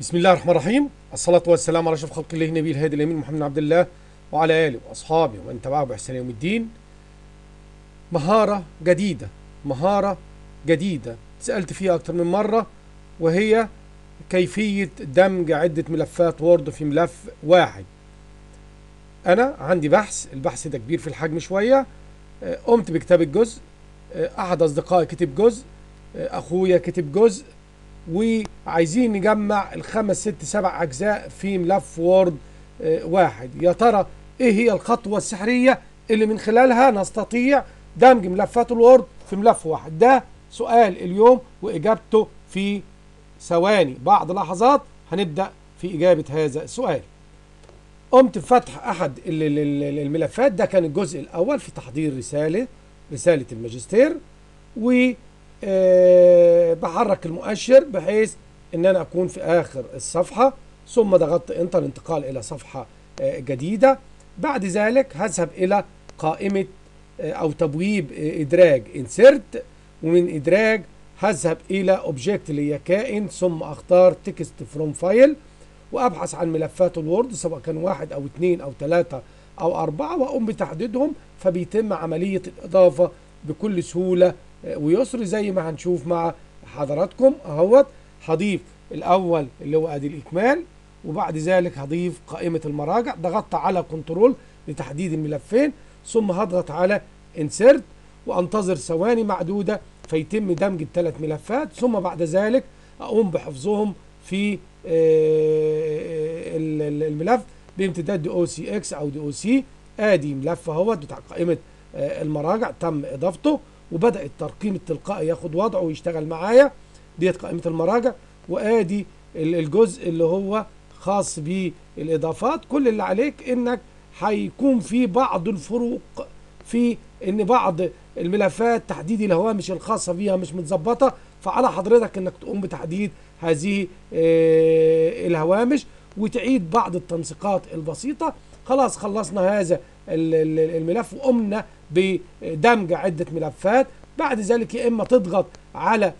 بسم الله الرحمن الرحيم. الصلاة والسلام على أشرف خلق الله نبي الهادي الأمين محمد عبد الله وعلى آله وأصحابه ومن تبعه بإحسان يوم الدين. مهارة جديدة مهارة جديدة. سألت فيها أكتر من مرة وهي كيفية دمج عدة ملفات وورد في ملف واحد. أنا عندي بحث البحث ده كبير في الحجم شوية. قمت بكتاب الجزء آه، أحد أصدقائي كتب جزء أخويا كتب جزء وعايزين نجمع الخمس ست سبع أجزاء في ملف Word آه، واحد. يا ترى إيه هي الخطوة السحرية اللي من خلالها نستطيع دمج ملفات ال Word في ملف واحد؟ ده سؤال اليوم وإجابته في ثواني. بعد لحظات هنبدأ في إجابة هذا السؤال. قمت بفتح ال- الملفات ده كان الجزء الأول في تحضير رسالة رسالة الماجستير و بحرك المؤشر بحيث ان أنا اكون في آخر الصفحة ثم ضغطت Enter الانتقال إلى صفحة آه، جديدة. بعد ذلك هذهب إلى قائمة آه، أو تبويب آه، إدراج insert ومن إدراج هذهب إلى object اللي هي كائن ثم أختار text from file وأبحث عن ملفات ال Word سواء كان واحد أو اثنين أو ثلاثة أو أربعة وأقوم بتحديدهم. فبيتم عملية الإضافة بكل سهولة آه، ويسر زي ما هنشوف مع حضراتكم أهوت هضيف الأول اللي هو أدي الإكمال وبعد ذلك هضيف قائمة المراجع. ضغطت على Control لتحديد الملفين ثم هضغط على insert وأنتظر ثواني معدودة فيتم دمج الثلاث ملفات. ثم بعد ذلك أقوم بحفظهم في آه، ال- الملف بامتداد دي أو سي إكس أو دي أو سي آدي ملف أهوت بتاع قائمة آه، المراجع. تم إضافته. وبدأ الترقيم التلقائي ياخد وضعه ويشتغل معايا. ديت قائمة المراجع وآدي ال- الجزء اللي هو خاص بالإضافات. كل اللي عليك إنك هيكون في بعض الفروق في إن بعض الملفات تحديد الهوامش الخاصة بيها مش متظبطة فعلى حضرتك إنك تقوم بتحديد هذه آه، الهوامش وتعيد بعض التنسيقات البسيطة. خلاص خلصنا هذا الملف وقمنا بدمج عدة ملفات. بعد ذلك يا إما تضغط على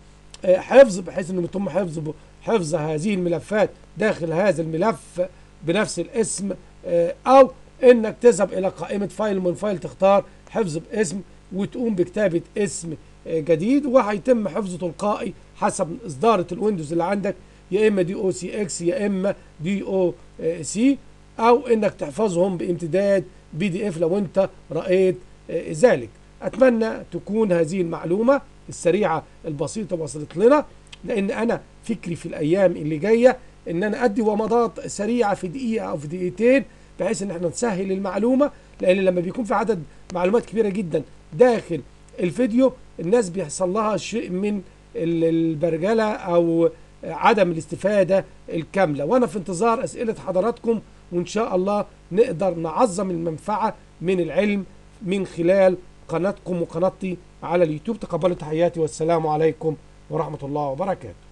آه، حفظ بحيث إنه يتم حفظ حفظ هذه الملفات داخل هذا الملف بنفس الاسم آه، أو إنك تذهب إلى قائمة file من file تختار حفظ باسم وتقوم بكتابة اسم آه، جديد. وهيتم حفظه تلقائي حسب إصدارة ال Windows اللي عندك يا إما دي أو سي إكس يا إما دي أو سي أو إنك تحفظهم بامتداد PDF لو أنت رأيت آه، ذلك. أتمنى تكون هذه المعلومة السريعة البسيطة وصلت لنا لأن أنا فكري في الأيام اللي جاية إن أنا أدي ومضات سريعة في دقيقة أو في دقيقتين بحيث إن إحنا نسهل المعلومة لأن لما بيكون في عدد معلومات كبيرة جدا داخل الفيديو الناس بيحصل لها شيء من ال- البرجلة أو عدم الاستفادة الكاملة. وأنا في انتظار أسئلة حضراتكم وإن شاء الله نقدر نعظم المنفعة من العلم من خلال قناتكم وقناتي على اليوتيوب. تقبلوا تحياتي والسلام عليكم ورحمة الله وبركاته.